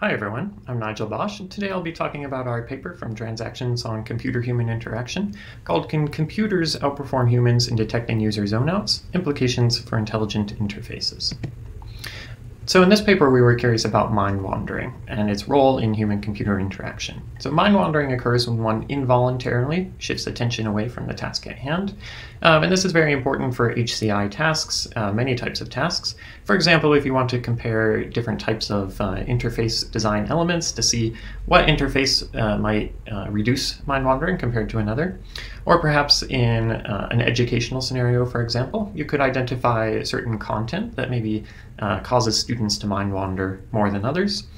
Hi everyone, I'm Nigel Bosch, and today I'll be talking about our paper from Transactions on Computer-Human Interaction called Can Computers Outperform Humans in Detecting User Zoneouts? Implications for Intelligent Interfaces. So in this paper, we were curious about mind wandering and its role in human-computer interaction. So mind wandering occurs when one involuntarily shifts attention away from the task at hand. Um, and this is very important for HCI tasks, uh, many types of tasks. For example, if you want to compare different types of uh, interface design elements to see what interface uh, might uh, reduce mind wandering compared to another. Or perhaps in uh, an educational scenario, for example, you could identify certain content that maybe uh, causes students to mind wander more than others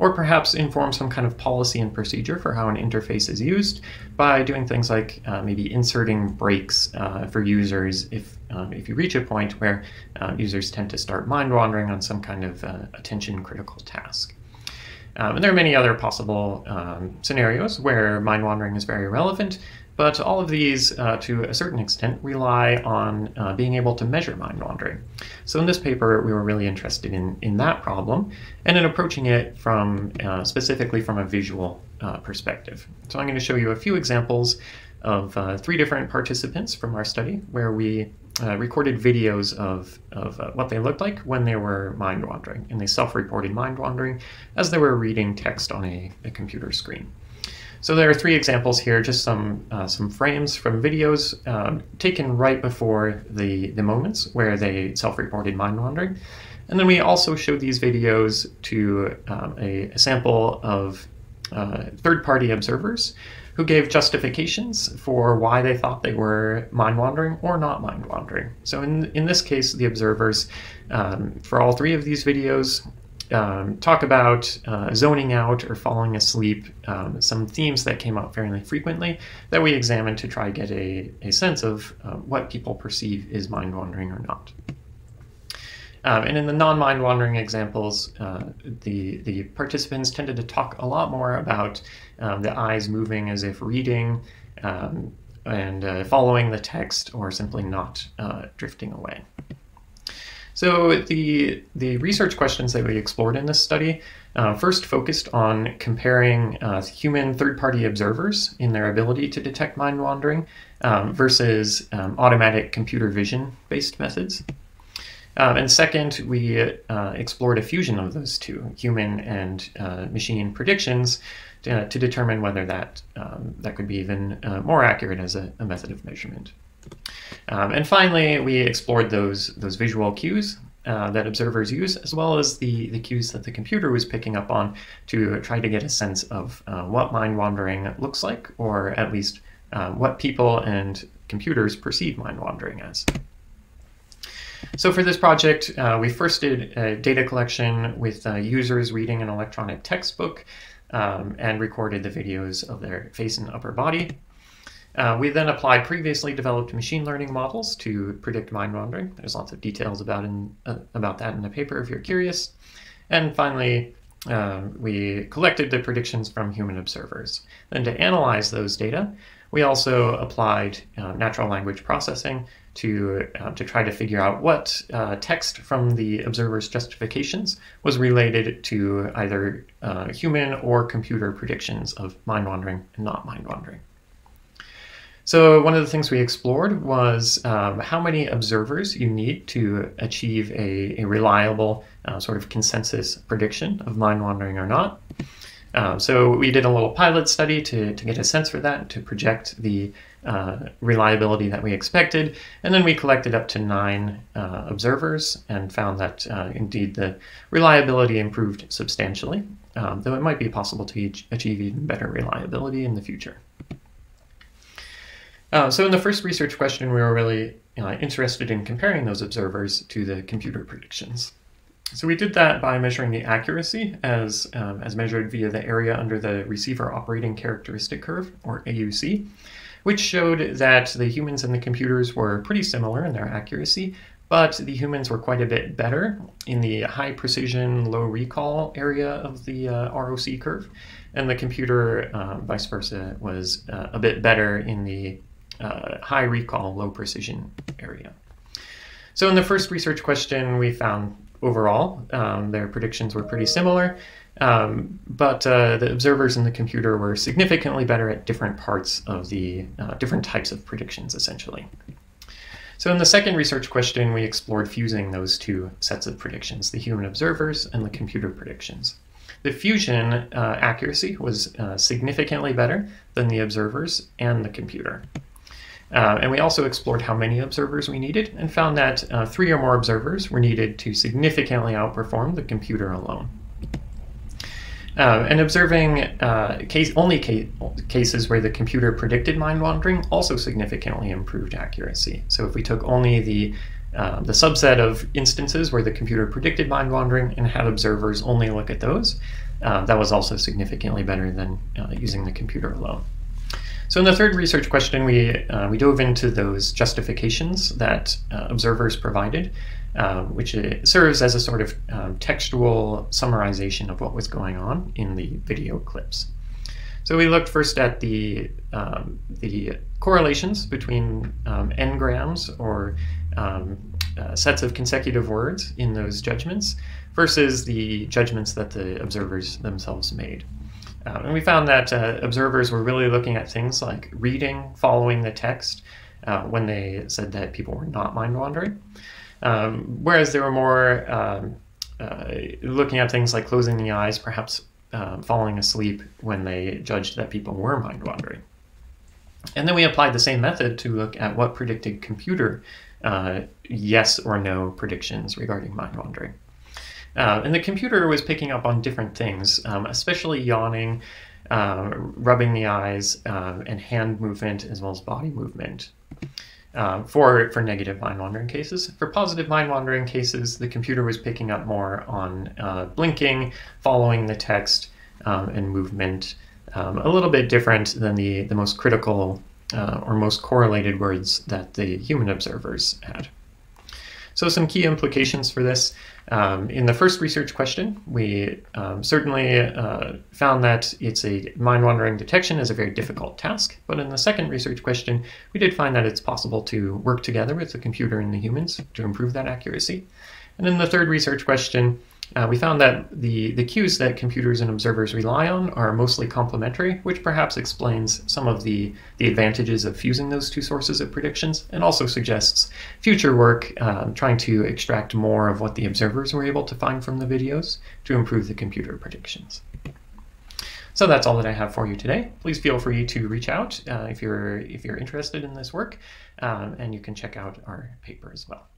or perhaps inform some kind of policy and procedure for how an interface is used by doing things like uh, maybe inserting breaks uh, for users if, um, if you reach a point where uh, users tend to start mind wandering on some kind of uh, attention critical task. Um, and there are many other possible um, scenarios where mind wandering is very relevant, but all of these, uh, to a certain extent, rely on uh, being able to measure mind wandering. So in this paper, we were really interested in, in that problem and in approaching it from uh, specifically from a visual uh, perspective. So I'm going to show you a few examples of uh, three different participants from our study where we uh, recorded videos of, of uh, what they looked like when they were mind wandering, and they self-reported mind wandering as they were reading text on a, a computer screen. So there are three examples here, just some uh, some frames from videos um, taken right before the, the moments where they self-reported mind wandering. And then we also showed these videos to um, a, a, sample of uh, third-party observers who gave justifications for why they thought they were mind wandering or not mind wandering. So in, in this case, the observers, um, for all three of these videos, um, talk about uh, zoning out or falling asleep, um, some themes that came up fairly frequently that we examined to try to get a, a sense of uh, what people perceive is mind wandering or not. Um, and in the non-mind wandering examples, uh, the, the participants tended to talk a lot more about um, the eyes moving as if reading um, and uh, following the text or simply not uh, drifting away. So the, the research questions that we explored in this study uh, first focused on comparing uh, human third-party observers in their ability to detect mind wandering um, versus um, automatic computer vision-based methods. Um, and second, we uh, explored a fusion of those two, human and uh, machine predictions, to, to, determine whether that, um, that could be even uh, more accurate as a, a method of measurement. Um, and finally, we explored those, those visual cues uh, that observers use, as well as the, the cues that the computer was picking up on to try to get a sense of uh, what mind wandering looks like, or at least uh, what people and computers perceive mind wandering as. So for this project, uh, we first did a data collection with uh, users reading an electronic textbook um, and recorded the videos of their face and upper body. Uh, we then applied previously developed machine learning models to predict mind wandering. There's lots of details about, in, uh, about that in the paper if you're curious. And finally, um, we collected the predictions from human observers. Then to analyze those data, we also applied uh, natural language processing to, uh, to try to figure out what uh, text from the observer's justifications was related to either uh, human or computer predictions of mind wandering and not mind wandering. So one of the things we explored was um, how many observers you need to achieve a, a reliable uh, sort of consensus prediction of mind wandering or not. Um, so we did a little pilot study to, to get a sense for that, to project the uh, reliability that we expected. And then we collected up to nine uh, observers and found that uh, indeed the reliability improved substantially, um, though it might be possible to achieve even better reliability in the future. Uh, so in the first research question, we were really uh, interested in comparing those observers to the computer predictions. So we did that by measuring the accuracy as, um, as measured via the area under the receiver operating characteristic curve, or AUC, which showed that the humans and the computers were pretty similar in their accuracy, but the humans were quite a bit better in the high precision, low recall area of the uh, ROC curve, and the computer, uh, vice versa, was uh, a bit better in the uh, high recall, low precision area. So in the first research question, we found overall. Um, their predictions were pretty similar, um, but uh, the observers in the computer were significantly better at different parts of the uh, different types of predictions, essentially. So in the second research question, we explored fusing those two sets of predictions, the human observers and the computer predictions. The fusion uh, accuracy was uh, significantly better than the observers and the computer. Uh, and we also explored how many observers we needed and found that uh, three or more observers were needed to significantly outperform the computer alone. Uh, and observing uh, case, only case, cases where the computer predicted mind wandering also significantly improved accuracy. So if we took only the uh, the subset of instances where the computer predicted mind wandering and had observers only look at those, uh, that was also significantly better than using the computer alone. So in the third research question, we, uh, we dove into those justifications that uh, observers provided, uh, which serves as a sort of um, textual summarization of what was going on in the video clips. So we looked first at the, um, the correlations between um, n-grams or um, uh, sets of consecutive words in those judgments versus the judgments that the observers themselves made. Um, and we found that uh, observers were really looking at things like reading, following the text, uh, when they said that people were not mind wandering. Um, whereas they were more um, uh, looking at things like closing the eyes, perhaps um, falling asleep when they judged that people were mind wandering. And then we applied the same method to look at what predicted computer uh, yes or no predictions regarding mind wandering. Uh, and the computer was picking up on different things, um, especially yawning, uh, rubbing the eyes, uh, and hand movement as well as body movement. Uh, for, for negative mind wandering cases. For positive mind wandering cases, the computer was picking up more on uh, blinking, following the text, um, and movement. Um, a little bit different than the, the most critical uh, or most correlated words that the human observers had. So some key implications for this. Um, in the first research question, we um, certainly uh, found that it's a mind wandering detection is a very difficult task. But in the second research question, we did find that it's possible to work together with the computer and the humans to improve that accuracy. And in the third research question, uh, we found that the, the cues that computers and observers rely on are mostly complementary, which perhaps explains some of the, the advantages of fusing those two sources of predictions, and also suggests future work um, trying to extract more of what the observers were able to find from the videos to improve the computer predictions. So that's all that I have for you today. Please feel free to reach out uh, if you're if you're interested in this work, um, and you can check out our paper as well.